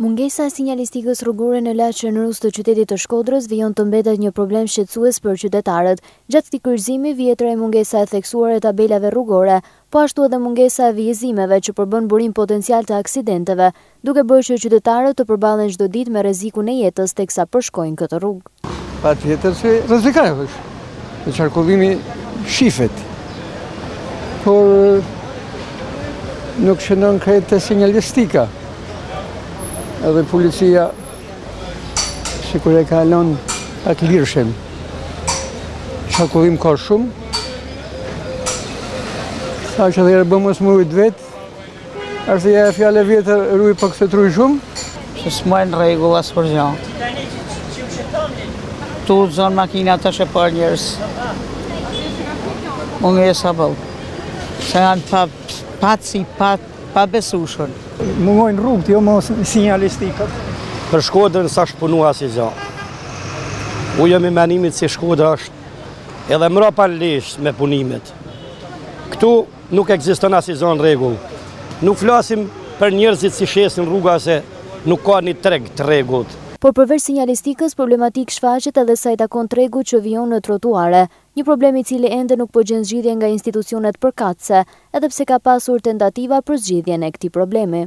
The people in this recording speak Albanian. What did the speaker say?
Mungesa e sinjalistikës rrugore në lagjen Rus të qytetit të Shkodrës vijon të mbetet një problem shqetësues për qytetarët. Gjatë këtij kryqëzimi vihet re mungesa e theksuar e tabelave rrugore, po ashtu edhe mungesa e vijëzimeve që përbën burim potencial të aksidenteve, duke bërë që qytetarët të përballen çdo ditë me rrezikun e jetës teksa përshkojnë këtë rrugë. Patjetër që rrezik është, qarkullimi shifet, por nuk funksionon krejt sinjalistika, edhe policia sikur e kalon pak lirshëm. Qarkullim ka shumë. Saqë dhe kambësor me u rujt vetë, Është një fjalë e vjetër ruju pak të t'ruj shumë. Që s'majnë rregull as për gja. Tu të zanë makina të shë për njërës. Mungesa boll. Se janë pa, pa si, pa, pa besushën. Mungojnë rrugët, jo më sinjalistika. Për Shkodrën s'asht punu asni gja. Unë jam i menimit se Shkodra është edhe mrapa nashtë me punimet. Këtu Nuk ekziston asni gja n'rregull. Nuk flasim për njerëzit si shesin n'rrugë se nuk ka ni treg t'rregullt. Por përveç sinjalistikës, problematika shfaqet edhe sa i takon tregut që vijon në trotuare. Një problem i cili ende nuk po gjen zgjidhje nga institucionet përkatëse, edhe pse ka pasur tentativa për zgjidhjen e këtij problemi.